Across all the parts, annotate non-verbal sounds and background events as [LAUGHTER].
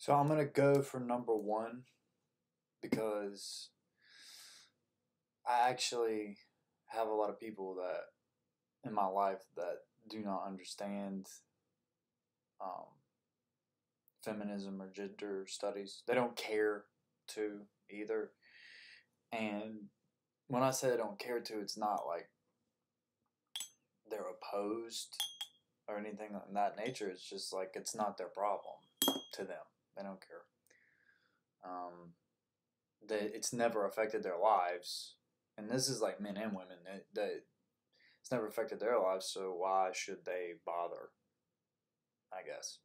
So I'm gonna go for number one because I actually have a lot of people that in my life that do not understand um, feminism or gender studies. They don't care to either. And when I say they don't care to, it's not like they're opposed or anything of that nature. It's just like it's not their problem to them. They don't care. Um, they, it's never affected their lives, and this is like men and women. That, that it's never affected their lives, so why should they bother? I guess.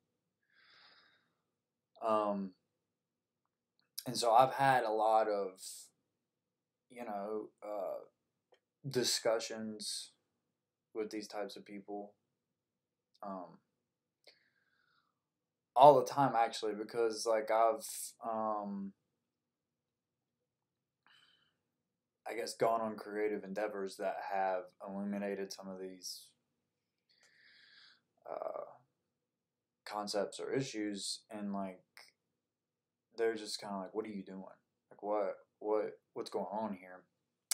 Um, and so I've had a lot of, you know, uh, discussions with these types of people. Um, all the time actually because like I've um I guess gone on creative endeavors that have illuminated some of these uh, concepts or issues and like they're just kind of like what are you doing? Like what what what's going on here?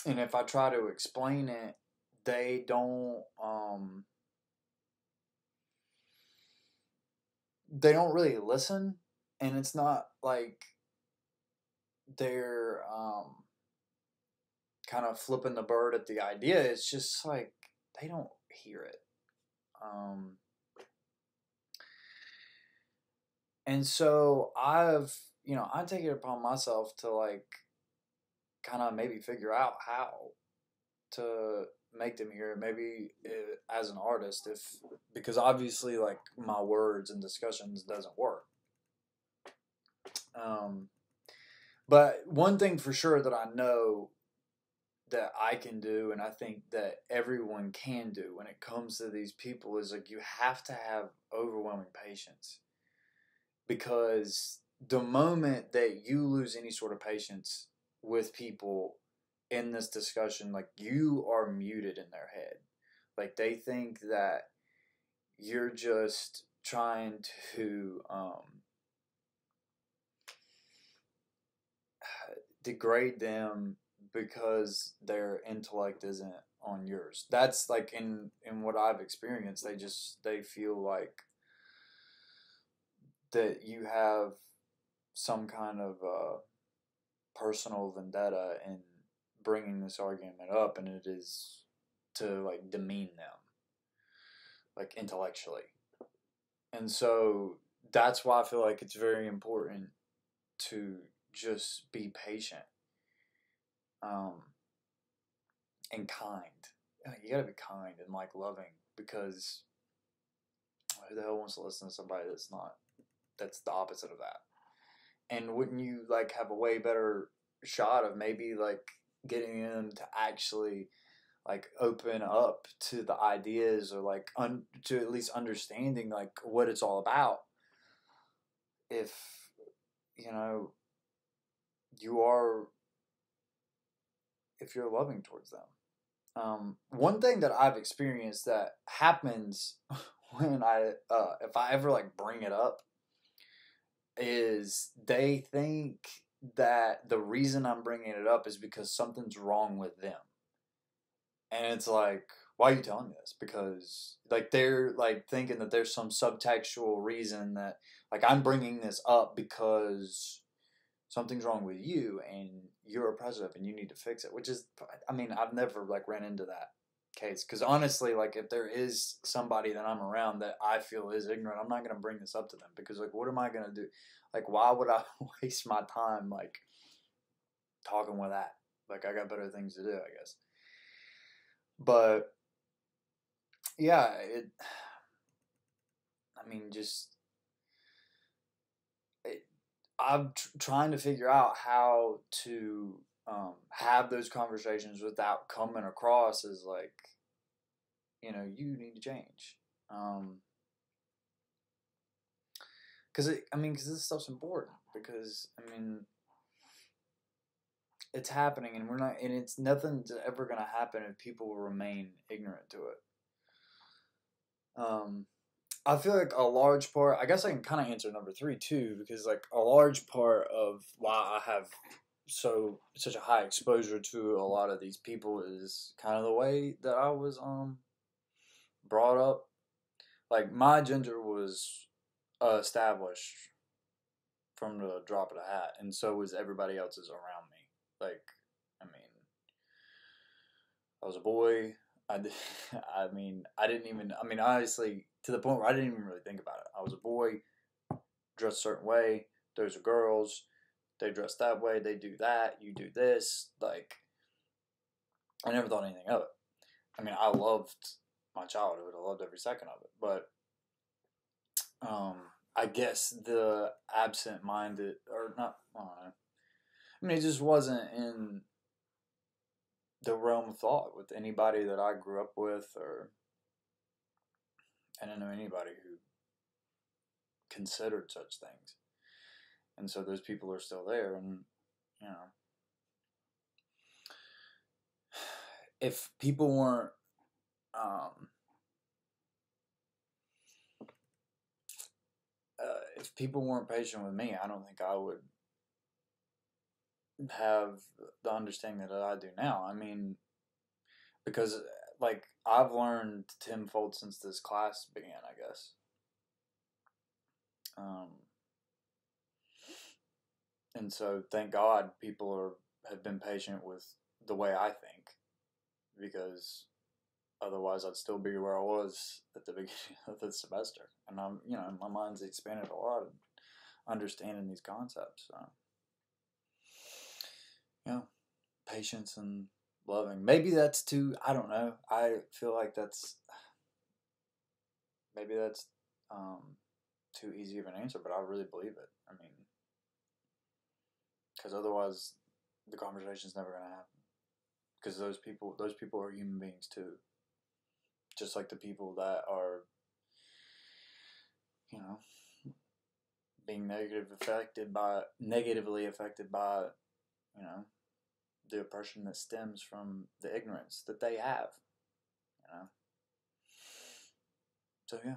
And if I try to explain it they don't um they don't really listen and it's not like they're um kind of flipping the bird at the idea it's just like they don't hear it um and so i've you know i take it upon myself to like kind of maybe figure out how to make them hear it maybe uh, as an artist if because obviously like my words and discussions doesn't work. Um but one thing for sure that i know that i can do and i think that everyone can do when it comes to these people is like you have to have overwhelming patience. Because the moment that you lose any sort of patience with people in this discussion like you are muted in their head. Like they think that you're just trying to um, [SIGHS] degrade them because their intellect isn't on yours. That's like in in what i've experienced they just they feel like that you have some kind of uh, personal vendetta and bringing this argument up, and it is to like demean them, like intellectually. And so that's why I feel like it's very important to just be patient um, and kind. You gotta be kind and like loving because who the hell wants to listen to somebody that's not that's the opposite of that? And wouldn't you like have a way better shot of maybe like getting them to actually like open up to the ideas or like un- to at least understanding like what it's all about. If you know you are if you're loving towards them. Um, one thing that i've experienced that happens [LAUGHS] when i uh, if i ever like bring it up is they think that the reason I'm bringing it up is because something's wrong with them. And it's like, why are you telling me this? Because like they're like thinking that there's some subtextual reason that like I'm bringing this up because something's wrong with you and you're oppressive and you need to fix it. Which is, I mean, I've never like ran into that case because honestly, like if there is somebody that I'm around that I feel is ignorant, I'm not gonna bring this up to them because like what am I gonna do? Like, why would I [LAUGHS] waste my time like talking with that? Like, I got better things to do, I guess. But yeah, it. I mean, just it, I'm tr- trying to figure out how to um, have those conversations without coming across as like, you know, you need to change. Um, because I mean, because this stuff's important. Because I mean, it's happening, and we're not, and it's nothing's ever gonna happen if people remain ignorant to it. Um, I feel like a large part. I guess I can kind of answer number three too, because like a large part of why I have so such a high exposure to a lot of these people is kind of the way that I was um brought up. Like my gender was uh, established from the drop of the hat, and so was everybody else's around me. Like, I mean, I was a boy. I, did, [LAUGHS] I mean, I didn't even. I mean, honestly, to the point where I didn't even really think about it. I was a boy, dressed a certain way. Those are girls. They dress that way. They do that. You do this. Like, I never thought anything of it. I mean, I loved my childhood. I loved every second of it. But, um, I guess the absent-minded, or not, I. I mean, it just wasn't in the realm of thought with anybody that I grew up with, or I didn't know anybody who considered such things. And so those people are still there, and you know, if people weren't, um, uh, if people weren't patient with me, I don't think I would have the understanding that I do now. I mean, because like I've learned tenfold since this class began, I guess. Um, and so thank God people are have been patient with the way I think, because otherwise I'd still be where I was at the [LAUGHS] beginning of the semester, and I'm you know my mind's expanded a lot, understanding these concepts. So you know, patience and loving. Maybe that's too. I don't know. I feel like that's maybe that's um, too easy of an answer, but I really believe it. I mean, because otherwise, the conversation's never gonna happen. Because those people, those people are human beings too. Just like the people that are, you know, being negative affected by negatively affected by you know, the oppression that stems from the ignorance that they have, you know. So yeah.